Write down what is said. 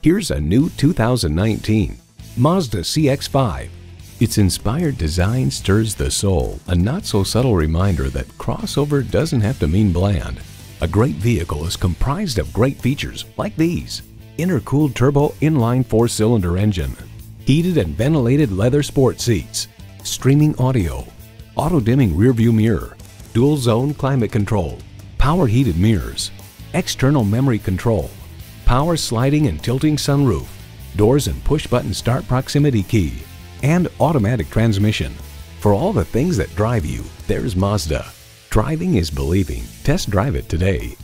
Here's a new 2019 Mazda CX-5. Its inspired design stirs the soul, a not-so-subtle reminder that crossover doesn't have to mean bland. A great vehicle is comprised of great features like these. Intercooled turbo inline four-cylinder engine, heated and ventilated leather sport seats, streaming audio, auto-dimming rearview mirror, dual zone climate control, power heated mirrors, external memory control, power sliding and tilting sunroof, doors and push button start proximity key, and automatic transmission. For all the things that drive you, there's Mazda. Driving is believing. Test drive it today.